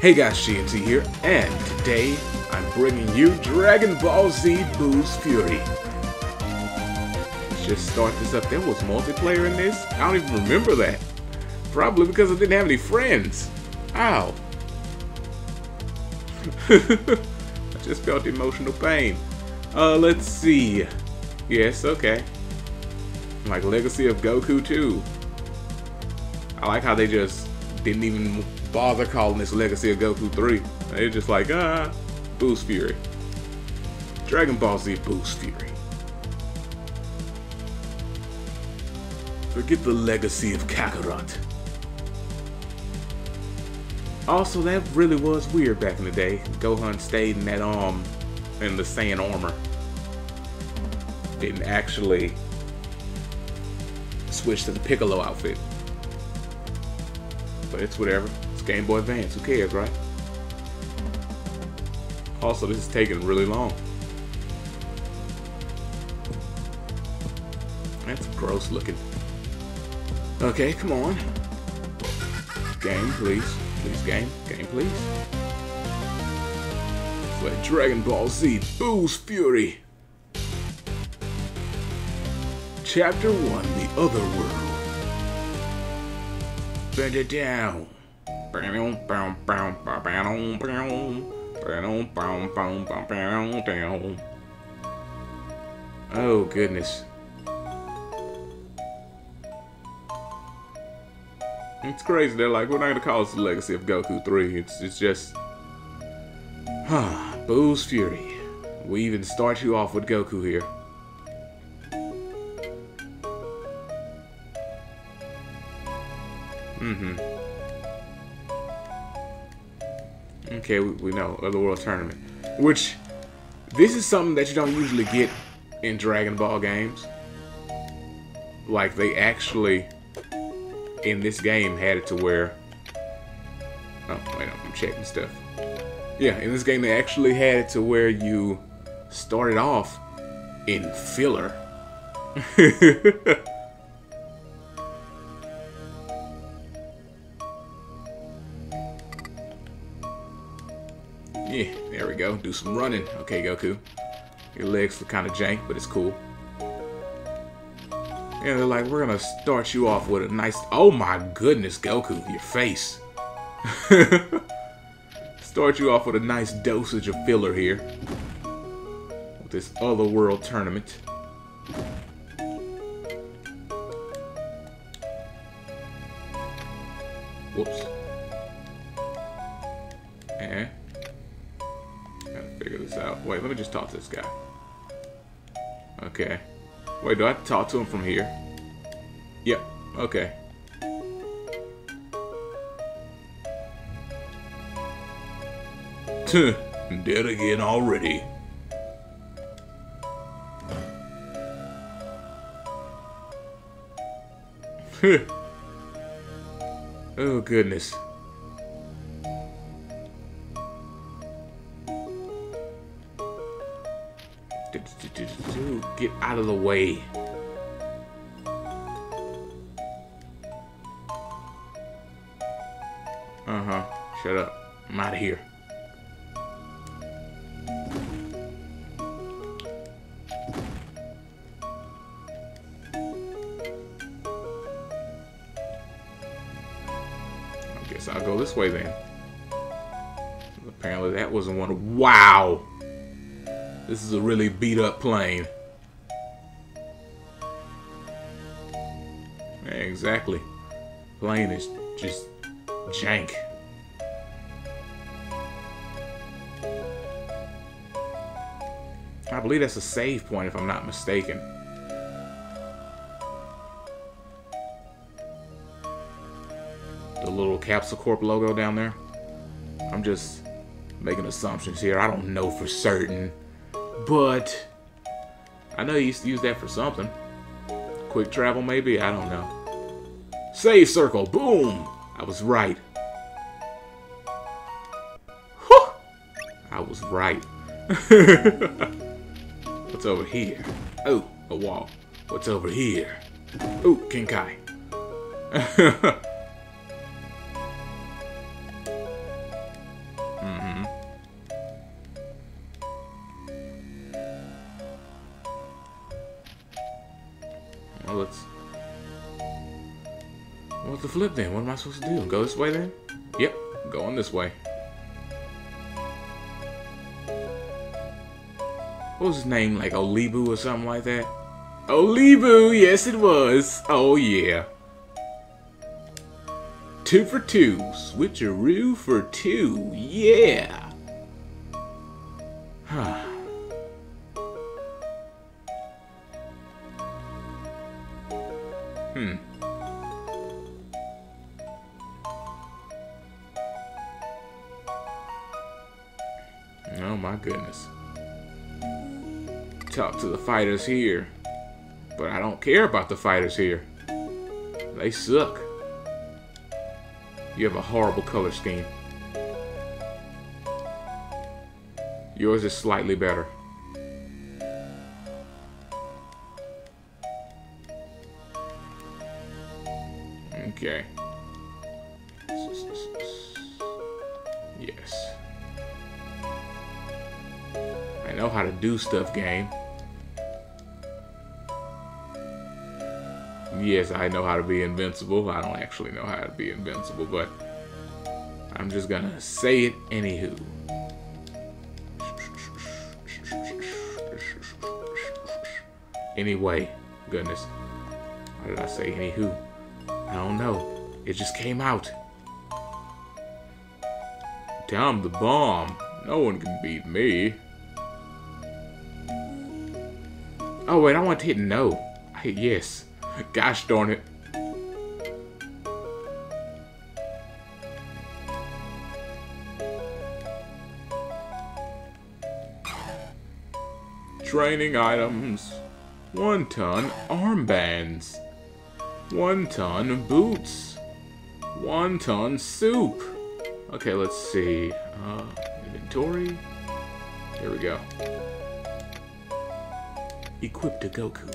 Hey guys, GNT here, and today I'm bringing you Dragon Ball Z Buu's Fury. Let's just start this up. There was multiplayer in this? I don't even remember that. Probably because I didn't have any friends. Ow. I just felt emotional pain. Uh, let's see. Yes, okay. Like Legacy of Goku 2. I like how they just didn't even bother calling this Legacy of Goku 3. They're just like, ah, Buu's Fury. Dragon Ball Z Buu's Fury. Forget the legacy of Kakarot. Also, that really was weird back in the day. Gohan stayed in that um in the Saiyan armor. Didn't actually switch to the Piccolo outfit. But it's whatever. Game Boy Advance. Who cares, right? Also, this is taking really long. That's gross looking. Okay, come on. Game, please. Please, game. Game, please. Let Dragon Ball Z Buu's Fury. Chapter 1 The Other World. Bend it down. Oh, goodness. It's crazy. They're like, we're not gonna call this the Legacy of Goku 3. It's it's just Buu's Fury. We even start you off with Goku here. Mm-hmm. Okay, we, we know. world Tournament. Which, this is something that you don't usually get in Dragon Ball games. Like, they actually, in this game, had it to where... Oh, wait, I'm checking stuff. Yeah, in this game, they actually had it to where you started off in filler. go. Do some running. Okay, Goku. Your legs look kind of jank, but it's cool. And they're like, we're gonna start you off with a nice... Oh my goodness, Goku, your face. start you off with a nice dosage of filler here. With this other world tournament. Whoops. And figure this out. Wait, let me just talk to this guy. Okay. Wait, do I have to talk to him from here? Yep. Okay. Dead again already. oh, goodness. Out of the way. Uh-huh. Shut up. I'm out of here. I guess I'll go this way then. Apparently that wasn't one. Wow! This is a really beat up plane. Exactly. Plane is just jank. I believe that's a save point if I'm not mistaken. The little Capsule Corp logo down there. I'm just making assumptions here. I don't know for certain. But I know you used to use that for something. Quick travel, maybe? I don't know. Save circle. Boom! I was right. Whew! I was right. What's over here? Oh, a wall. What's over here? Oh, King Kai. supposed to do? Go this way then? Yep, going this way. What was his name? Like Olibu or something like that? Olibu, yes it was. Oh yeah. Two for two. Switcheroo for two. Yeah. Fighters here. But I don't care about the fighters here. They suck. You have a horrible color scheme. Yours is slightly better. Okay. Yes. I know how to do stuff, game. Yes, I know how to be invincible. I don't actually know how to be invincible, but I'm just gonna say it anywho. Anyway, goodness. Why did I say anywho? I don't know. It just came out. Tom the bomb. No one can beat me. Oh wait, I want to hit no. I hit yes. Gosh darn it. Training items. One ton armbands. One ton boots. One ton soup. Okay, let's see. Uh, inventory. Here we go. Equip to Goku.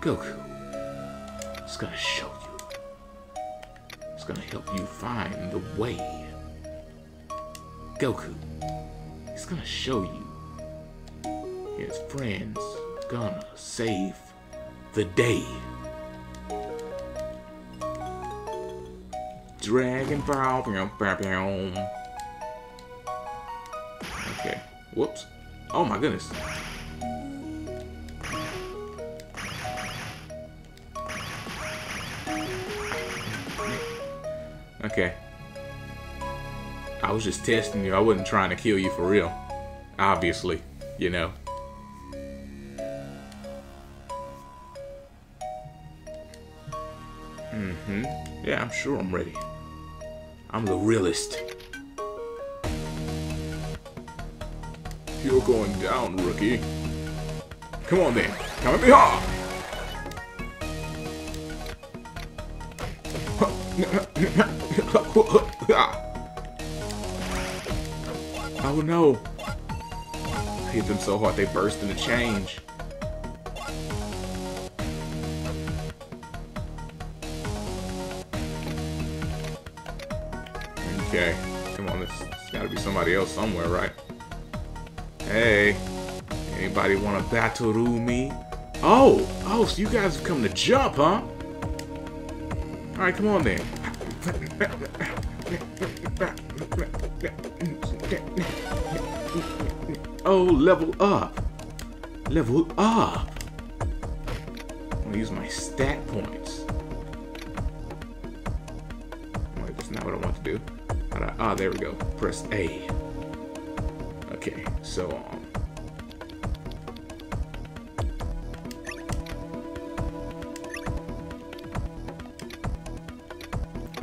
Goku. It's gonna show you. It's gonna help you find the way. Goku. He's gonna show you. His friends gonna save the day. Dragon Ball. Okay. Whoops. Oh my goodness. Okay. I was just testing you. I wasn't trying to kill you for real. Obviously, you know. Mm-hmm. Yeah, I'm sure I'm ready. I'm the realist. You're going down, rookie. Come on then. Come at me hard. Oh no. I hit them so hard they burst into change. Okay. Come on, there's, there's gotta be somebody else somewhere, right? Hey. Anybody wanna battle me? Oh! Oh, so you guys have come to jump, huh? Alright, come on then. Oh, level up. Level up. I'm gonna use my stat points. Wait, that's not what I want to do. Ah, there we go. Press A. Okay, so um,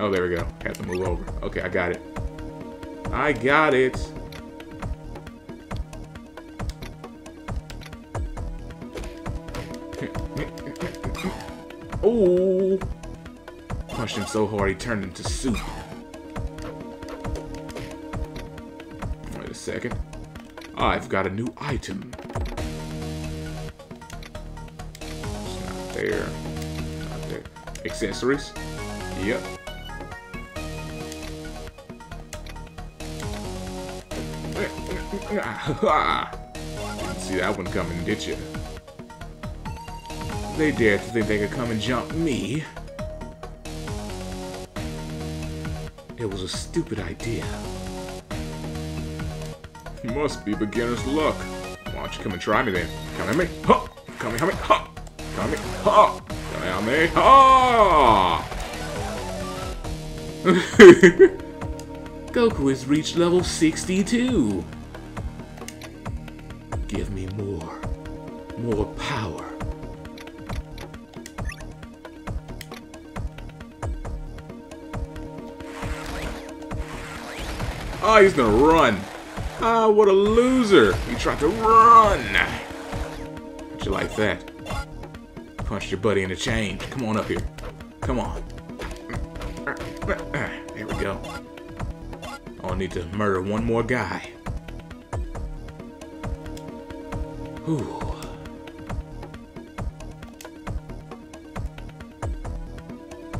Oh, there we go. Have to move over. Okay, I got it. I got it. oh! Punched him so hard he turned into soup. Wait a second. I've got a new item. It's not there. Not there. Accessories? Yep. Didn't see that one coming, did you? They dared to think they could come and jump me. It was a stupid idea. Must be beginner's luck. Why don't you come and try me then? Come at me. Ha! Come at me. Ha! Come at me. Ha! Come at me. Ha! Goku has reached level 62. He's gonna run. Ah, what a loser. He tried to run. How'd you like that? Punched your buddy in the change. Come on up here. Come on. There we go. I'll need to murder one more guy. Whew.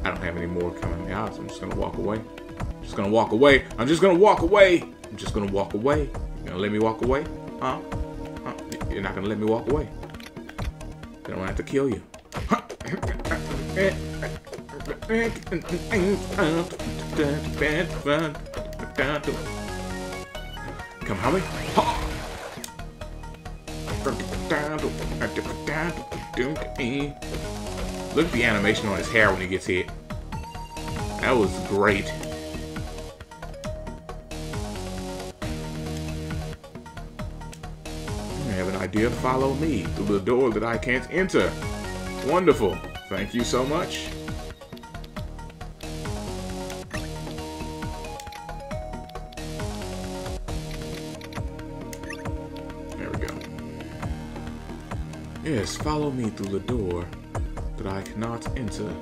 I don't have any more coming out, so I'm just gonna walk away. Just gonna walk away. I'm just gonna walk away. I'm just gonna walk away. You gonna let me walk away? Huh? huh? You're not gonna let me walk away. Then I'm gonna have to kill you. Come help me. Look at the animation on his hair when he gets hit. That was great. Idea, follow me through the door that I can't enter. Wonderful. Thank you so much. There we go. Yes, follow me through the door that I cannot enter.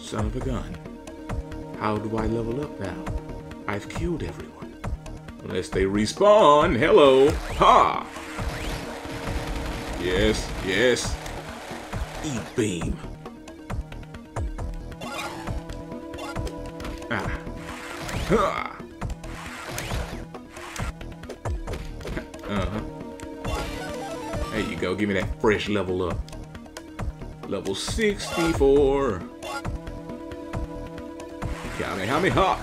Son of a gun. How do I level up now? I've killed everyone. Unless they respawn. Hello. Ha! Yes, yes. Eat beam. Ah. Ha! Uh-huh. There you go. Give me that fresh level up. Level 64. Kamehameha!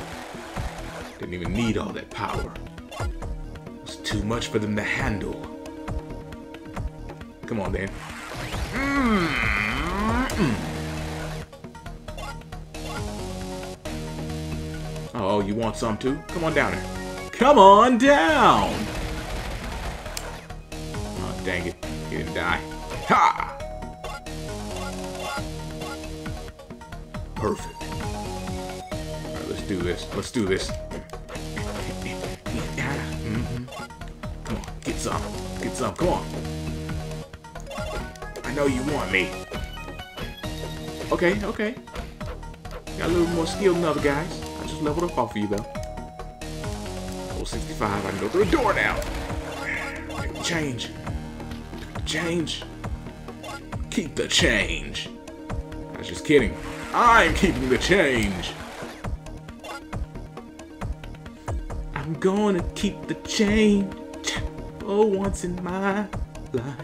Didn't even need all that power. Too much for them to handle. Come on, Dan. Oh, you want some too? Come on down there. Come on down! Oh, dang it. He didn't die. Ha! Perfect. Alright, let's do this. Let's do this. Some. Get some. Come on. I know you want me. Okay, okay. Got a little more skill than other guys. I just leveled up off of you, though. Level 65. I can go through the door now. Change. Change. Keep the change. I was just kidding. I'm keeping the change. I'm gonna keep the change for once in my life.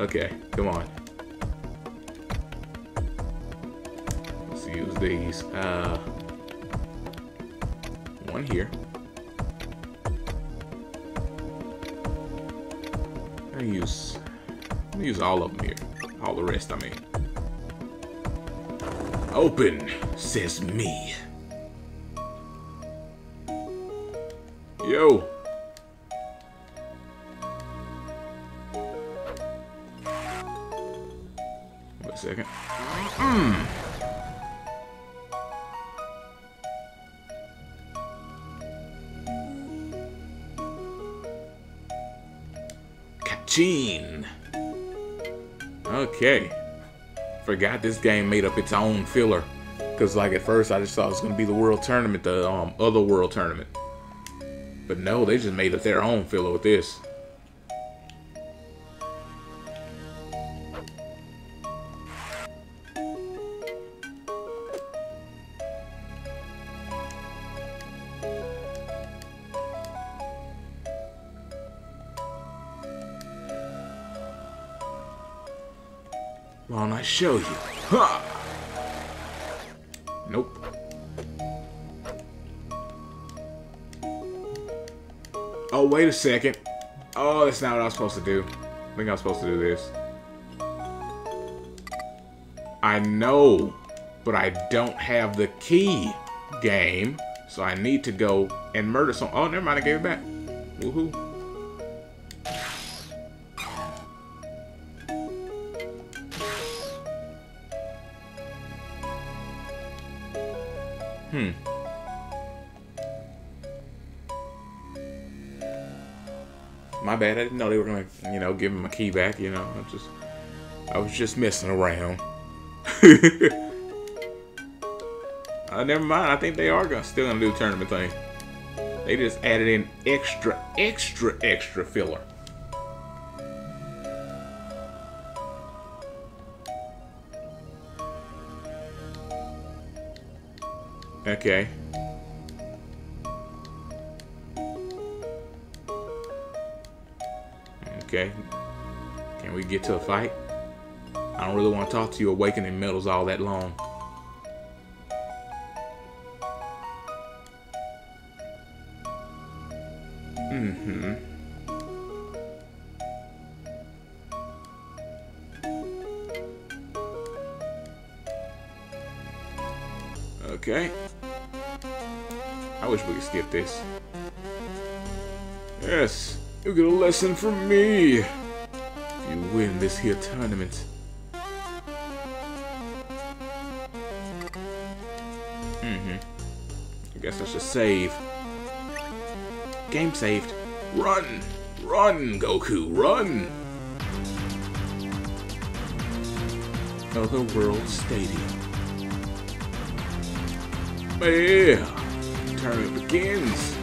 okay, come on. Let's use these. Uh, one here. I use I use all of them here. All the rest, I mean. Open, says me. Yo. Wait a second. Mm. Katchin. Okay. Forgot this game made up its own filler. Because, like, at first I just thought it was going to be the World Tournament, the um, other World Tournament. But no, they just made up their own filler with this. Well, don't I show you? Wait a second. Oh, that's not what I was supposed to do. I think I was supposed to do this. I know, but I don't have the key game. So I need to go and murder some. Oh, never mind. I gave it back. Woohoo. Give him my key back. You know, I just, I was just messing around. uh, never mind. I think they are gonna still gonna do the tournament thing. They just added in extra, extra, extra filler. Okay. Okay. Can we get to a fight? I don't really want to talk to you awakening metals all that long. Mm-hmm. Okay. I wish we could skip this. Yes, you get a lesson from me. If you win this here tournament. Mm-hmm. I guess I should save. Game saved. Run! Run, Goku, run! Other World Stadium. Yeah! Tournament begins!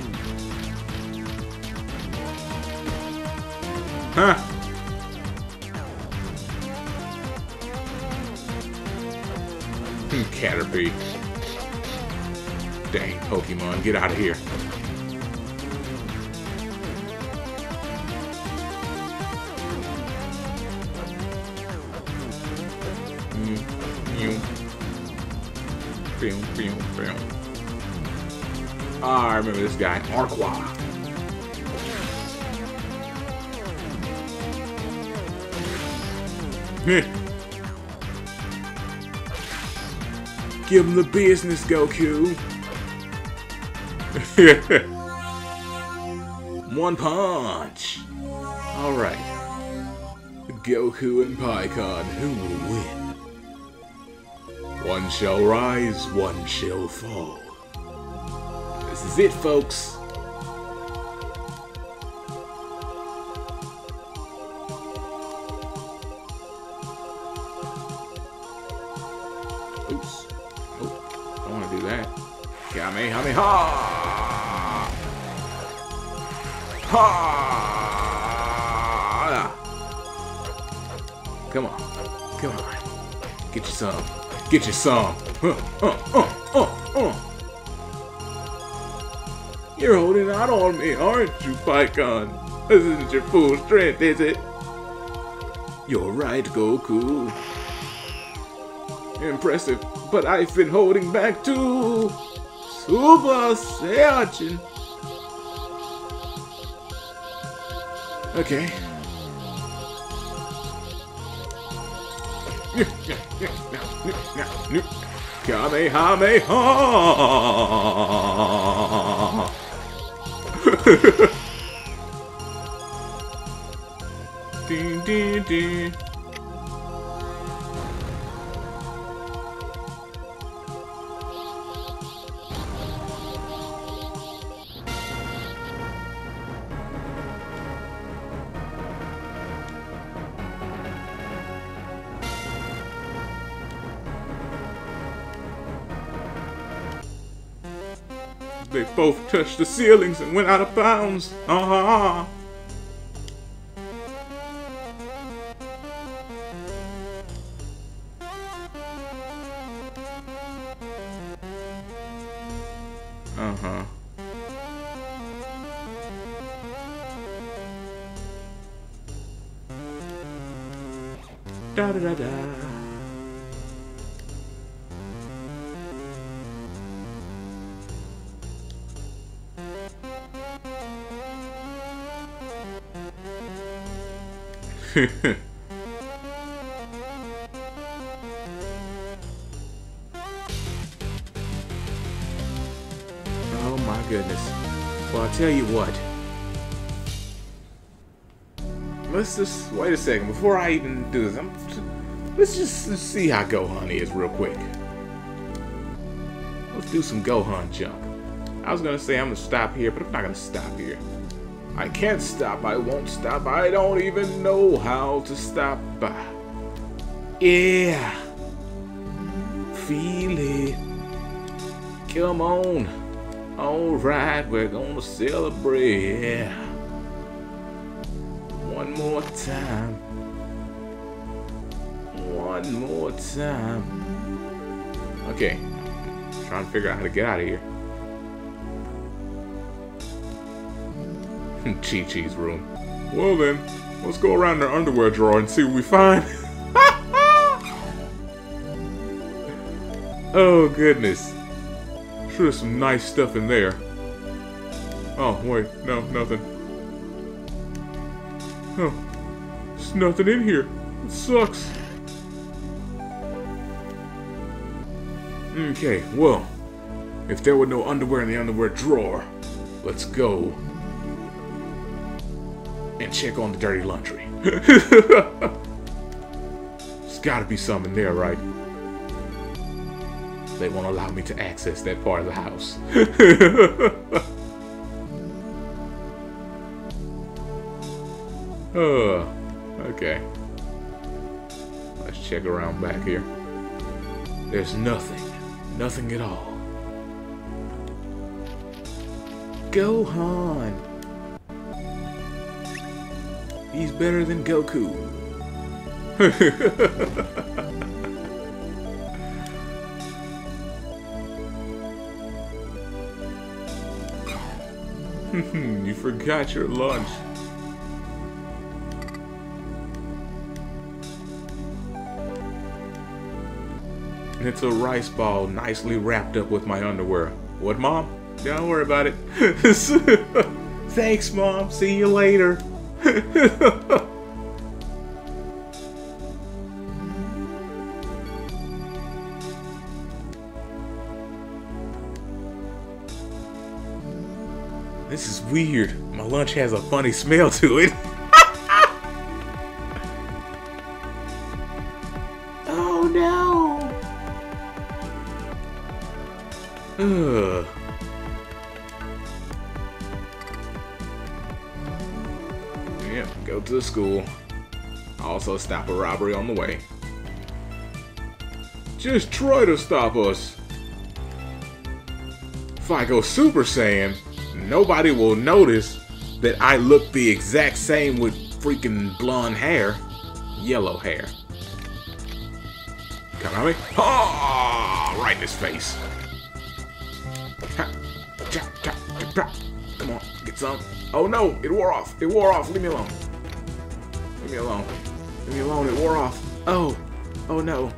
Huh! Hmm, Caterpie. Dang, Pokemon, get out of here. Ah, I remember this guy, Arqua. Give him the business, Goku. One punch. Alright. Goku and Pikkon, who will win? One shall rise, one shall fall. This is it, folks. Kamehameha! Ha! Come on. Come on. Get you some. Get you some. Uh, uh, uh. You're holding out on me, aren't you, Pikkon? This isn't your full strength, is it? You're right, Goku. Impressive, but I've been holding back too. Super Saiyan. Okay. Kamehameha! ding, ding, ding. They both touched the ceilings and went out of bounds. Uh-huh. oh my goodness. Well, I'll tell you what. Let's just wait a second before I even do this. I'm, let's just let's see how Gohan is real quick. Let's do some Gohan jump. I was gonna say I'm gonna stop here, but I'm not gonna stop here. I can't stop, I won't stop, I don't even know how to stop. Yeah. Feel it. Come on. Alright, we're gonna celebrate. Yeah. One more time. One more time. Okay. trying to figure out how to get out of here. Chi Chi's room. Well then, let's go around their underwear drawer and see what we find. oh goodness. Sure there's some nice stuff in there. Oh, wait, no, nothing. Oh, there's nothing in here. It sucks. Okay, well, if there were no underwear in the underwear drawer, let's go check on the dirty laundry. There's gotta be something there, right? They won't allow me to access that part of the house. oh, okay. Let's check around back here. There's nothing. Nothing at all. Gohan! He's better than Goku. you forgot your lunch. It's a rice ball nicely wrapped up with my underwear. What, Mom? Don't worry about it. Thanks, Mom. See you later. this is weird. My lunch has a funny smell to it. oh no! Ugh. To the school. Also stop a robbery on the way. Just try to stop us. If I go Super Saiyan, nobody will notice that I look the exact same with freaking blonde hair, yellow hair. Me. Ah, right in his face. Come on, get some. Oh no, it wore off. It wore off. Leave me alone. Me alone. Leave me alone. It wore off. Oh. Oh no.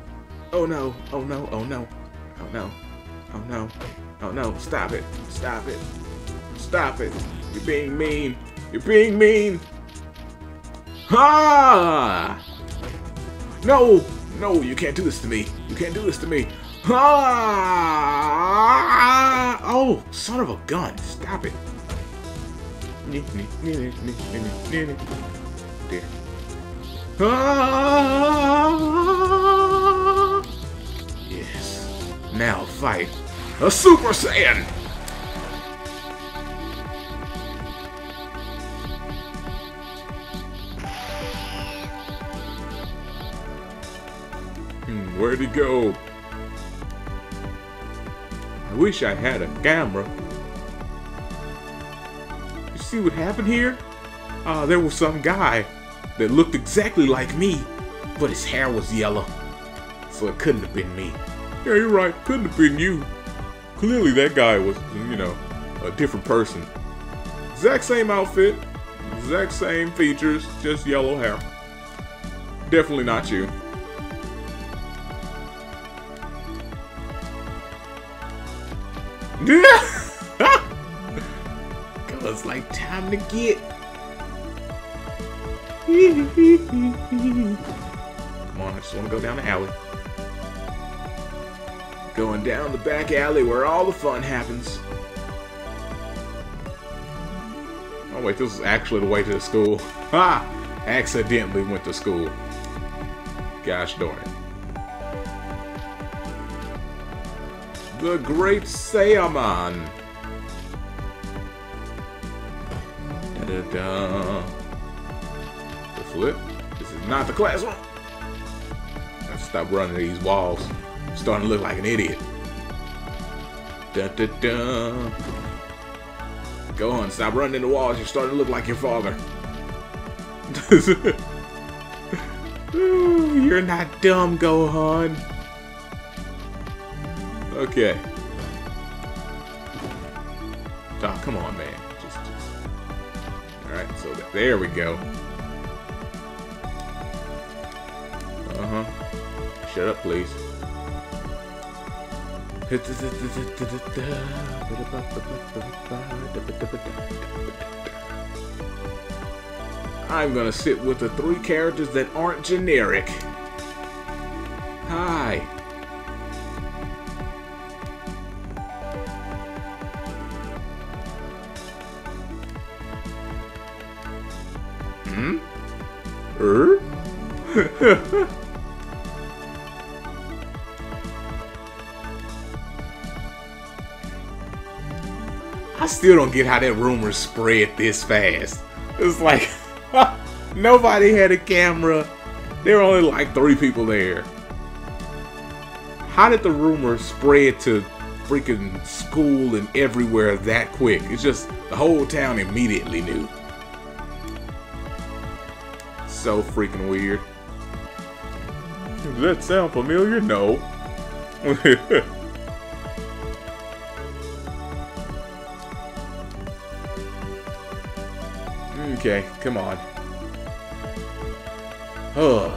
Oh no. Oh no. Oh no. Oh no. Oh no. Oh no. Stop it. Stop it. Stop it. You're being mean. You're being mean. Ha! No! No, you can't do this to me. You can't do this to me. Ah! Oh, son of a gun. Stop it. Ah! Yes. Now fight a Super Saiyan! Hmm, where'd he go? I wish I had a camera. You see what happened here? Uh, there was some guy that looked exactly like me, but his hair was yellow. So it couldn't have been me. Yeah, you're right. Couldn't have been you. Clearly that guy was, you know, a different person. Exact same outfit, exact same features, just yellow hair. Definitely not you. Yeah! Cause like time to get Come on, I just want to go down the alley. Going down the back alley where all the fun happens. Oh wait, this is actually the way to the school. Ha! Accidentally went to school. Gosh darn it. The Great Saiyaman. Da da da. Flip. This is not the classroom. Let's stop running these walls. I'm starting to look like an idiot. Da da da. Go on, stop running the walls. You're starting to look like your father. You're not dumb, Gohan. Okay. Oh, come on, man. Just, just. Alright, so there we go. Uh-huh. Shut up, please. I'm gonna sit with the three characters that aren't generic. Hi. Still don't get how that rumor spread this fast. It's like nobody had a camera. There were only like three people there. How did the rumor spread to freaking school and everywhere that quick? It's just the whole town immediately knew. So freaking weird. Does that sound familiar? No. Okay, come on. Oh.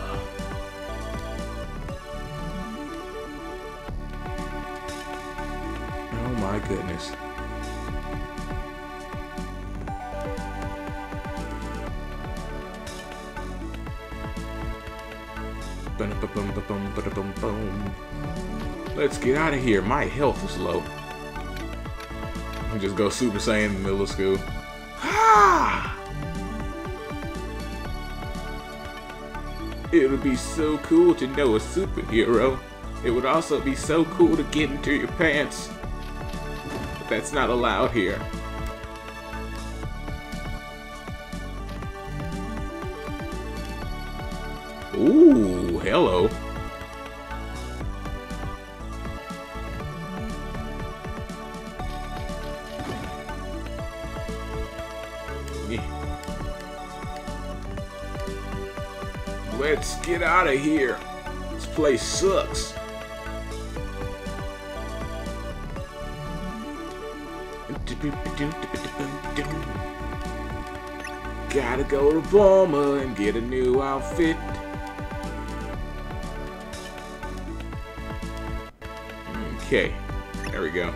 Oh my goodness. Let's get out of here. My health is low. Just go Super Saiyan in the middle of school. Ah! It would be so cool to know a superhero. It would also be so cool to get into your pants. But that's not allowed here. Ooh, hello. Get out of here. This place sucks. Gotta go to Bulma and get a new outfit. Okay, there we go.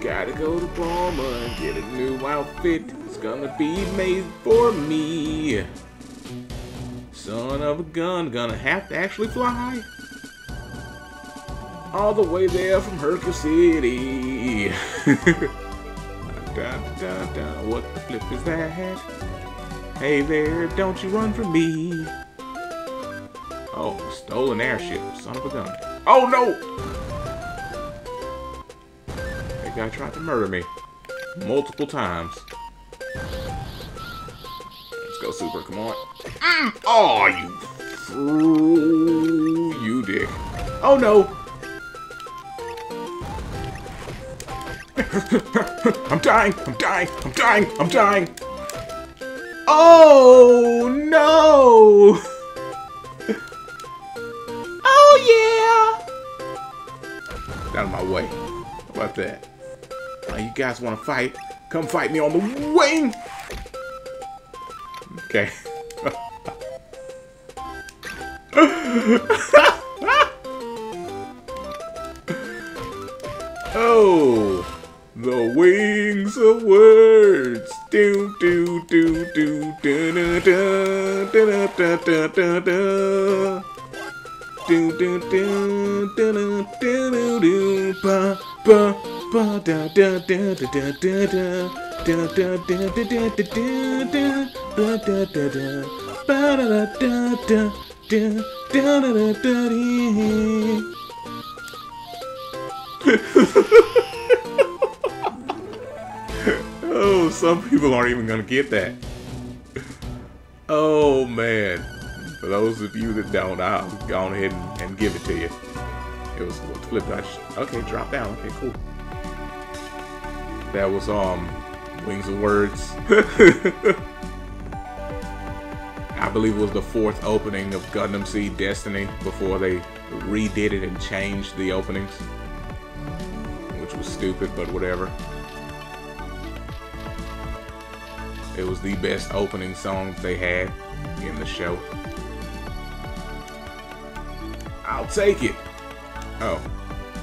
Gotta go to Bulma and get a new outfit. It's gonna be made for me. Son of a gun, gonna have to actually fly. All the way there from Hercule City. da, da, da, what the flip is that? Hey there, don't you run from me. Oh, stolen airship, son of a gun. Oh no! That guy tried to murder me. Multiple times. Let's go, Super, come on. Oh, you fool. you dick. Oh no! I'm dying! I'm dying! I'm dying! I'm dying! Oh no! oh yeah! Get out of my way. How about that? Oh, you guys want to fight? Come fight me on the wing! Okay. oh, The wings of words. Do do do do do do do do do do do. Do do do do do do do ba ba ba da da da da da da da da da da da da da da da da da da ba da da da da oh, some people aren't even gonna get that. Oh man. For those of you that don't, I'll go ahead and, and give it to you. It was flip dodge. Okay, drop down. Okay, cool. That was um Wings of Words. I believe it was the fourth opening of Gundam Seed Destiny before they redid it and changed the openings Which was stupid, but whatever. It was the best opening song they had in the show. I'll take it. Oh,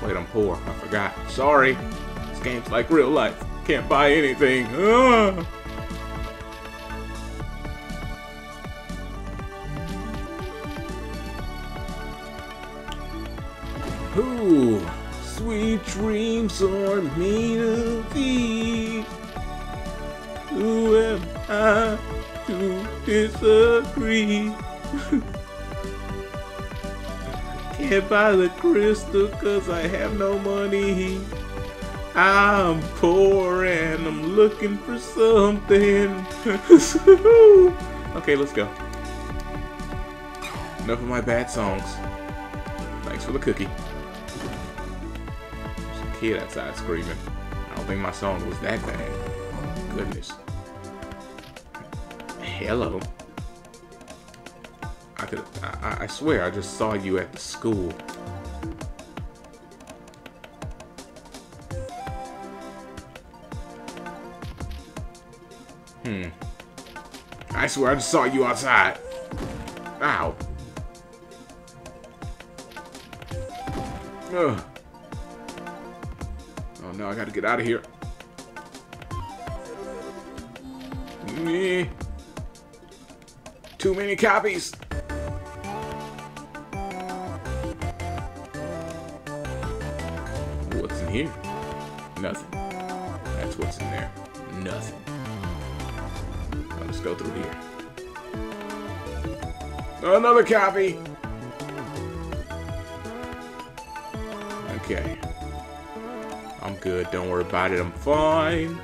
wait, I'm poor. I forgot. Sorry. This game's like real life. Can't buy anything. Ah. Sweet dreams are made of these. Who am I to disagree? Can't buy the crystal cause I have no money. I'm poor and I'm looking for something. okay, let's go. Enough of my bad songs. Thanks for the cookie kid outside screaming. I don't think my song was that bad. Goodness. Hello. I could. I, I swear, I just saw you at the school. Hmm. I swear, I just saw you outside. Ow. Ugh. Oh, no, I gotta get out of here. Me. Too many copies. What's in here? Nothing. That's what's in there. Nothing. Let's go through here. Another copy! Okay. I'm good. Don't worry about it. I'm fine.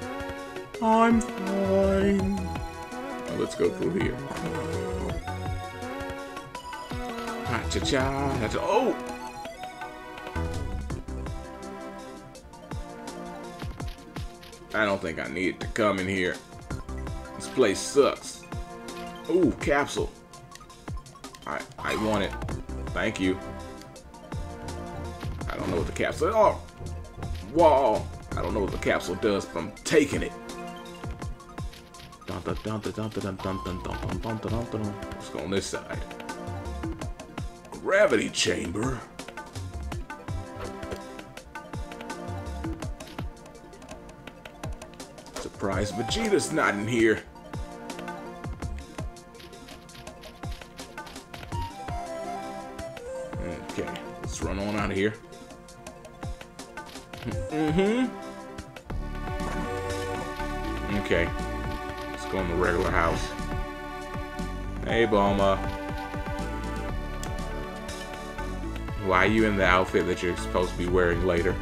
I'm fine. Now let's go through here. Ha cha cha. Oh! I don't think I needed to come in here. This place sucks. Ooh, capsule. I I want it. Thank you. I don't know what the capsule. Oh, wall. I don't know what the capsule does, but I'm taking it. Let's go on this side. Gravity chamber. Surprise, Vegeta's not in here. Hey, Bulma. Why are you in the outfit that you're supposed to be wearing later?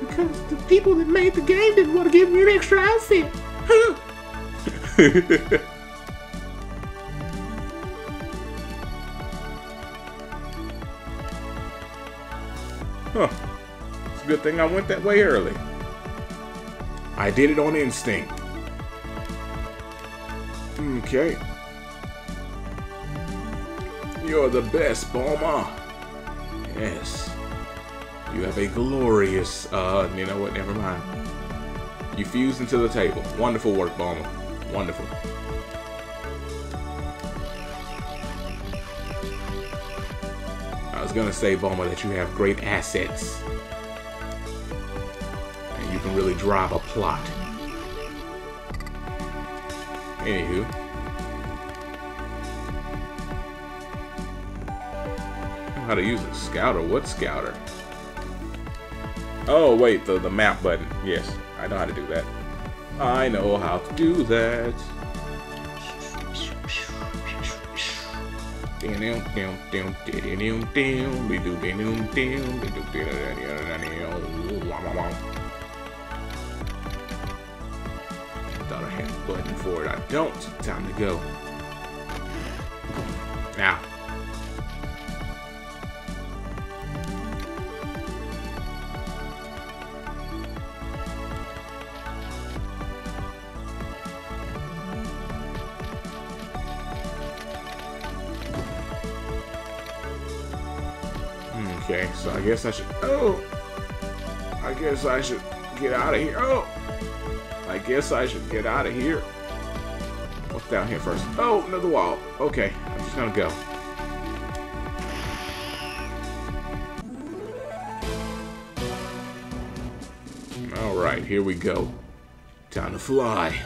Because the people that made the game didn't want to give me an extra outfit. Huh? Huh. It's a good thing I went that way early. I did it on instinct. Okay. You're the best, Bulma. Yes. You have a glorious, uh, you know what, never mind. You fused into the table. Wonderful work, Bulma. Wonderful. I was gonna say, Bulma, that you have great assets. And you can really drive a plot. Anywho. How to use a scouter? What scouter? Oh, wait, the, the map button. Yes, I know how to do that. I know how to do that. Thought I had a button for it. I don't. Time to go. Now. Guess I should. Oh! I guess I should get out of here. Oh! I guess I should get out of here. What's down here first? Oh, another wall. Okay, I'm just gonna go. Alright, here we go. Time to fly.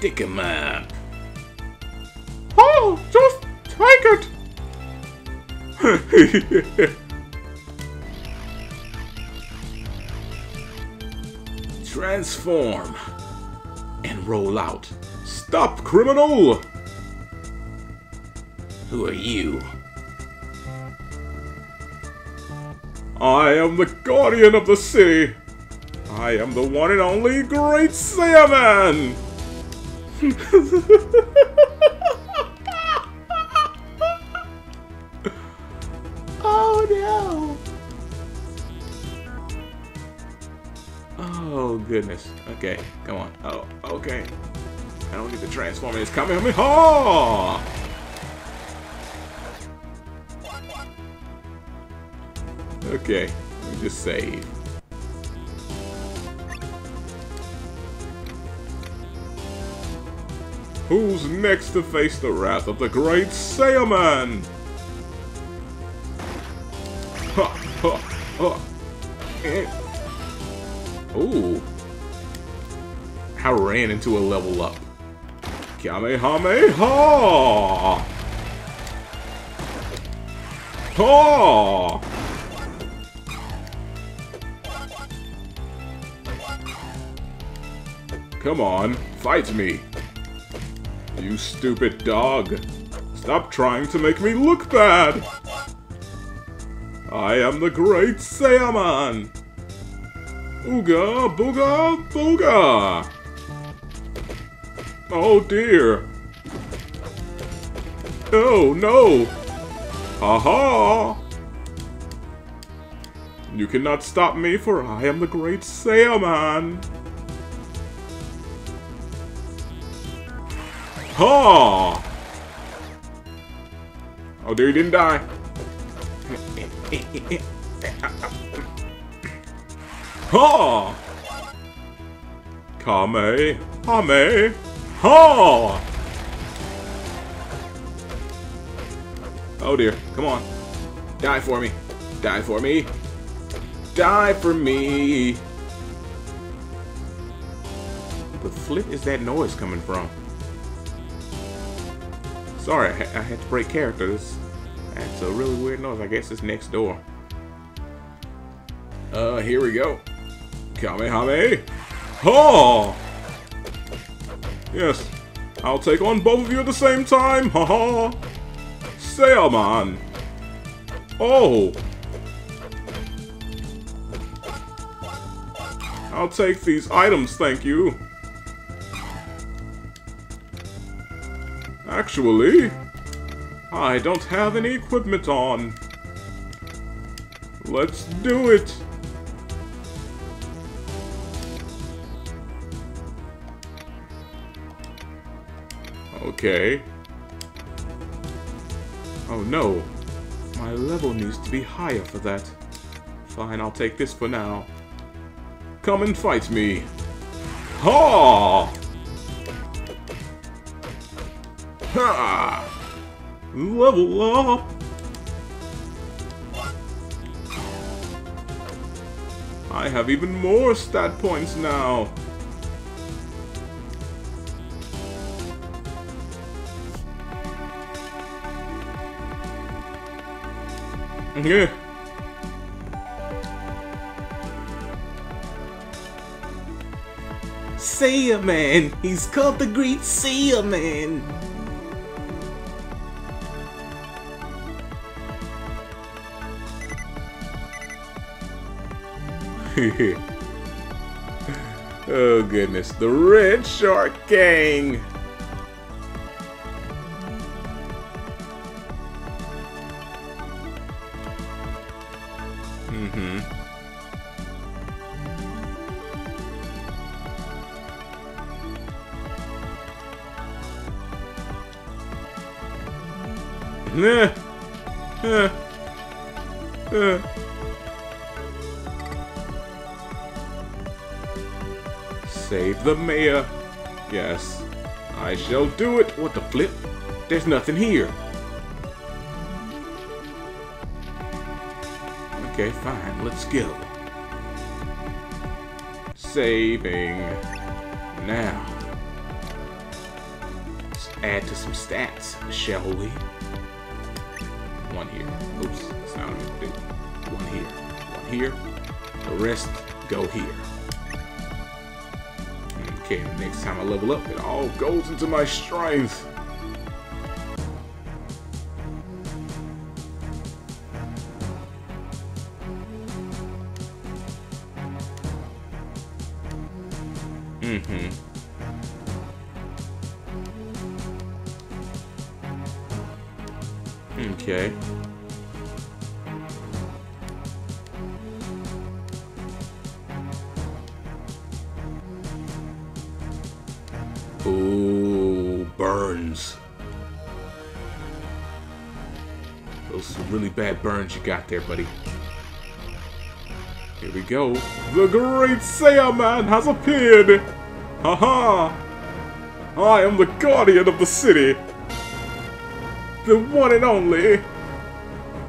Stick 'em up. Oh, just take it. Transform and roll out. Stop, criminal! Who are you? I am the guardian of the city. I am the one and only Great Saiyaman. oh no. Oh goodness. Okay, come on. Oh, okay. I don't need to transform. It's coming. at me. Oh! Okay, let me just save. Who's next to face the wrath of the Great Saiyaman? Ha, ha, ha. Eh. Ooh. I ran into a level up. Kamehameha! Ha! Come on, fight me. You stupid dog. Stop trying to make me look bad. I am the great Saiyaman. Ooga booga booga. Oh dear. Oh no. Ha ha. You cannot stop me for I am the great Saiyaman. Ha! Oh, dear, he didn't die. Ha! Kame, Hame, Ha! Oh dear, come on. Die for me. Die for me. Die for me. The flip is that noise coming from? Sorry, I, I had to break characters. That's a really weird noise. I guess it's next door. Uh, here we go. Kamehame. Ha! Yes, I'll take on both of you at the same time. Ha ha! Saiyaman. Oh! I'll take these items, thank you. Actually, I don't have any equipment on. Let's do it. Okay. Oh no. My level needs to be higher for that. Fine, I'll take this for now. Come and fight me. Ha! Ha! Level up! I have even more stat points now. Yeah. Saiyaman! He's called the Great Saiyaman! oh goodness, the Red Shark Gang! The mayor. Yes, I shall do it. What the flip? There's nothing here. Okay, fine. Let's go. Saving. Now, let's add to some stats, shall we? One here. Oops, that's not what I'm gonna do. One here. One here. The rest go here. Okay, next time I level up, it all goes into my strength. You got there, buddy. Here we go. The Great Saiyaman has appeared! Haha! -ha. I am the guardian of the city! The one and only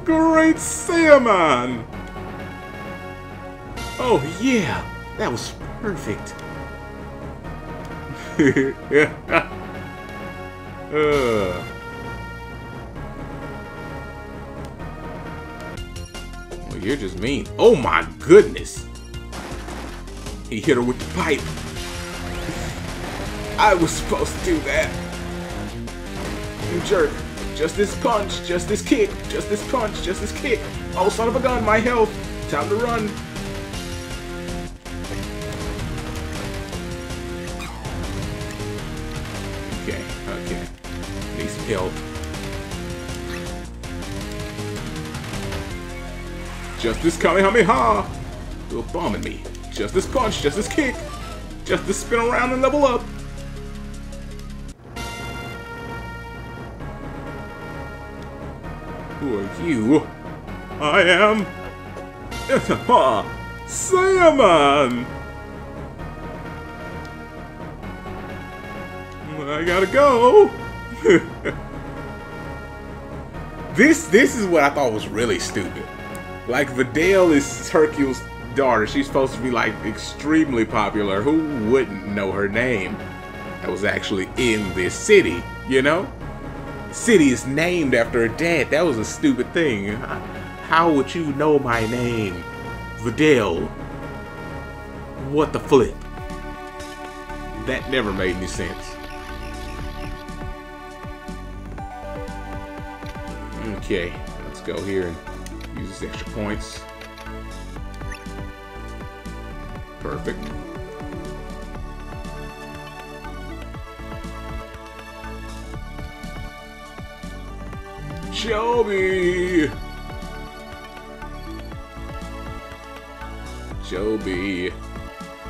Great Saiyaman! Oh yeah! That was perfect! uh. You're just mean. Oh my goodness! He hit her with the pipe. I was supposed to do that. You jerk. Just this punch, just this kick, just this punch, just this kick. Oh, son of a gun, my health. Time to run. Okay, okay. Need some help. Just this Kamehameha! You're bombing me. Just this punch, just this kick. Just this spin around and level up. Who are you? I am... Saiyaman! I gotta go! this this is what I thought was really stupid. Like Videl is Hercule's daughter. She's supposed to be like extremely popular. Who wouldn't know her name? That was actually in this city, you know? city is named after her dad. That was a stupid thing. How would you know my name? Videl. What the flip? That never made any sense. Okay, let's go here and use these extra points. Perfect. Joby! Joby.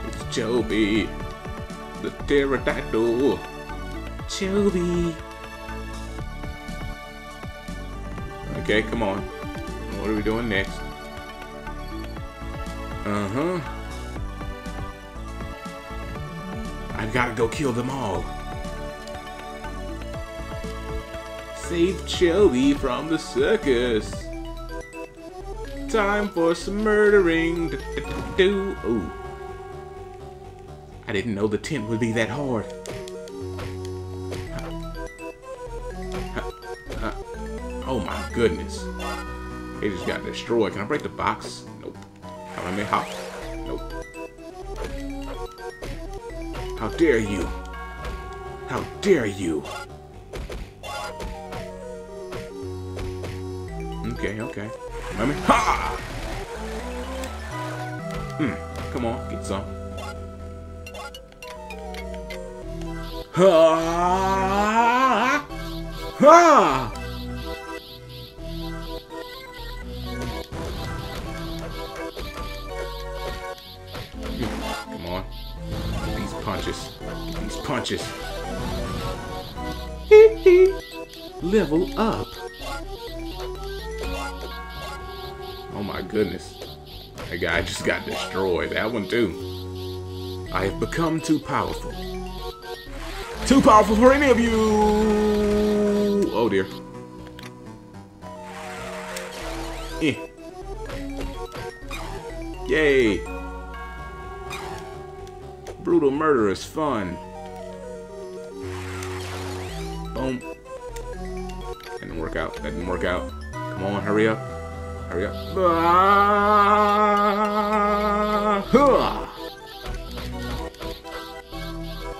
It's Joby. The pterodactyl. Joby. Okay, come on. What are we doing next? Uh-huh. I've got to go kill them all. Save Shelby from the circus. Time for some murdering. Do, do, do. Ooh. I didn't know the tent would be that hard. Oh my goodness. They just got destroyed. Can I break the box? Nope. How let me hop? Nope. How dare you? How dare you? Okay, okay. Let me ha! Hmm. Come on, get some. Ha! Ha! Punches. Level up. Oh my goodness. That guy just got destroyed. That one too. I have become too powerful. Too powerful for any of you! Oh dear. Eh. Yay! Brutal murder is fun. Boom. Didn't work out. That didn't work out. Come on, hurry up. Hurry up. Ah, huh.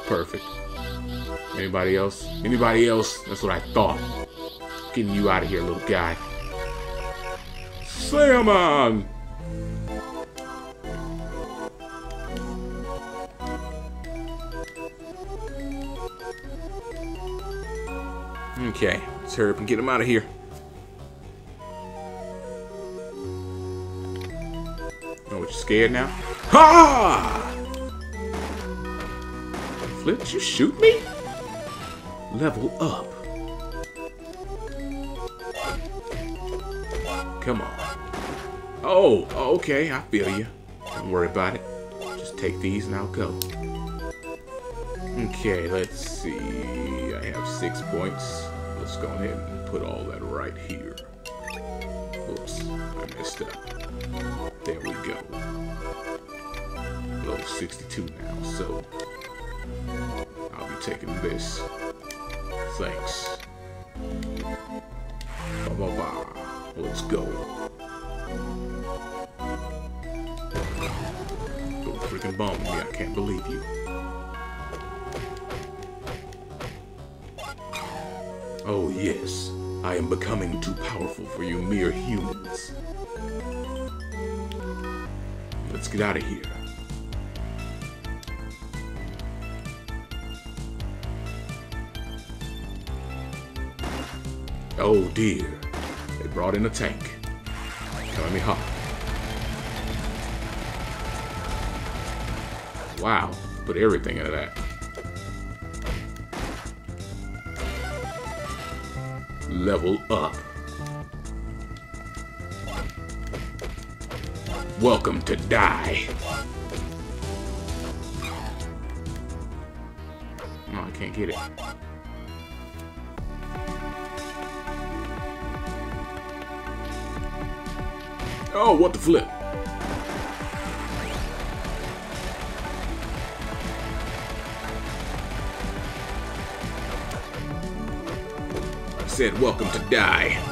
Perfect. Anybody else? Anybody else? That's what I thought. Getting you out of here, little guy. Salmon! Okay, let's hurry up and get him out of here. Oh, what, you scared now? Ha! Flip, did you shoot me? Level up. Come on. Oh, okay, I feel you. Don't worry about it. Just take these and I'll go. Okay, let's see. I have six points. Let's go ahead and put all that right here. Oops, I messed up. There we go. Level 62 now, so I'll be taking this. Thanks. Ba ba ba. Let's go. Don't freaking bomb me, I can't believe you. Oh yes, I am becoming too powerful for you mere humans. Let's get out of here. Oh dear, they brought in a tank. Let me hop. Wow, put everything into that. Level up. Welcome to die. No, I can't get it. Oh, what the flip? Said, welcome to die.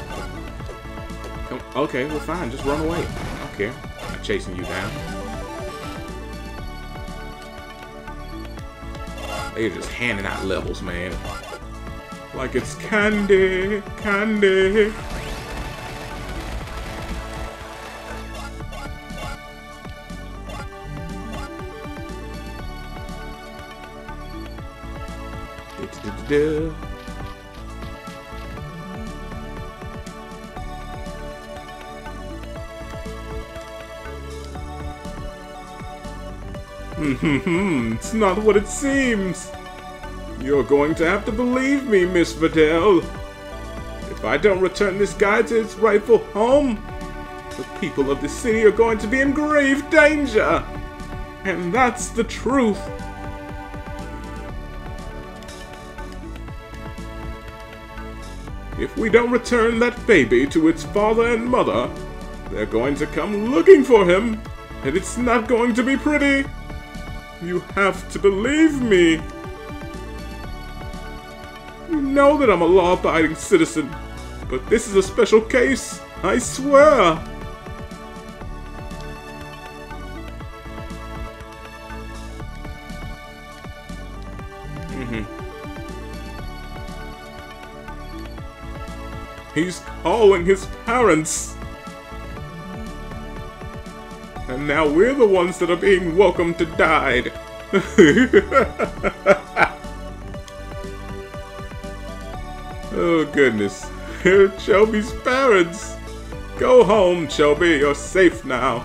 Come, okay, well, fine. Just run away. I don't care. I'm not chasing you down. They're just handing out levels, man. Like it's candy, candy. Mm-hmm, it's not what it seems. You're going to have to believe me, Miss Videl. If I don't return this guy to its rightful home, the people of the city are going to be in grave danger. And that's the truth. If we don't return that baby to its father and mother, they're going to come looking for him, and it's not going to be pretty. You have to believe me. You know that I'm a law-abiding citizen, but this is a special case, I swear. Mm-hmm. He's calling his parents. Now we're the ones that are being welcomed to die. oh goodness. Shelby's parents. Go home, Shelby. You're safe now.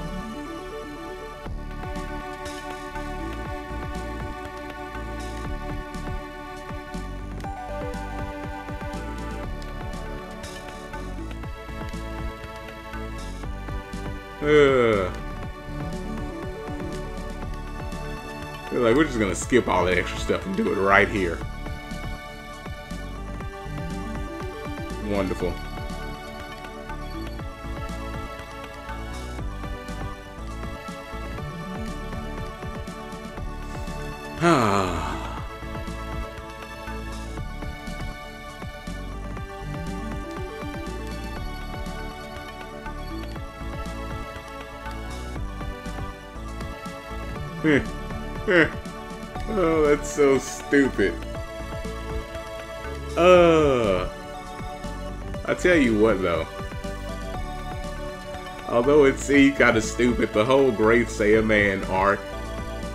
Ugh. Like, we're just gonna skip all that extra stuff and do it right here. Wonderful. Ah. oh, that's so stupid. Uh, I tell you what though. Although it seemed kind of stupid, the whole Great Saiyaman arc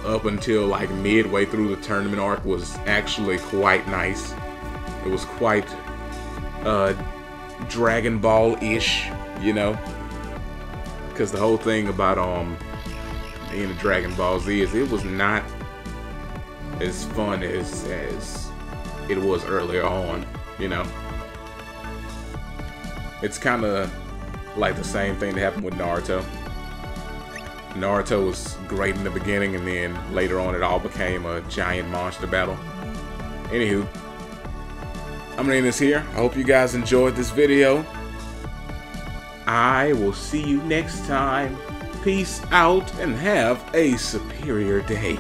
up until like midway through the tournament arc was actually quite nice. It was quite uh, Dragon Ball-ish, you know? Because the whole thing about um in the Dragon Ball Z is it was not as fun as as it was earlier on, you know. It's kind of like the same thing that happened with Naruto. Naruto was great in the beginning, and then later on it all became a giant monster battle. Anywho, I'm gonna end this here. I hope you guys enjoyed this video. I will see you next time. Peace out and have a superior day.